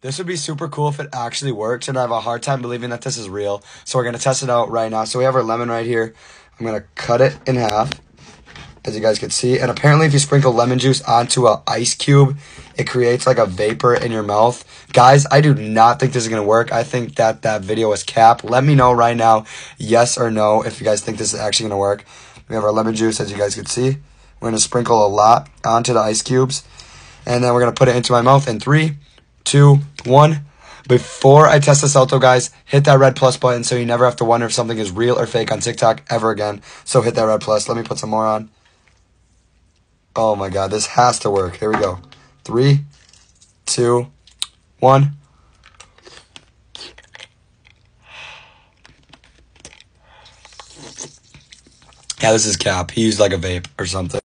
This would be super cool if it actually works, and I have a hard time believing that this is real. So we're gonna test it out right now. So we have our lemon right here. I'm gonna cut it in half, as you guys can see. And apparently, if you sprinkle lemon juice onto an ice cube, it creates like a vapor in your mouth. Guys, I do not think this is gonna work. I think that that video is cap. Let me know right now, yes or no, if you guys think this is actually gonna work. We have our lemon juice, as you guys can see. We're gonna sprinkle a lot onto the ice cubes, and then we're gonna put it into my mouth in three two, one. Before I test this out, though, guys, hit that red plus button so you never have to wonder if something is real or fake on TikTok ever again. So hit that red plus. Let me put some more on. Oh my god, this has to work. Here we go. Three, two, one. Yeah, this is Cap. He used like a vape or something.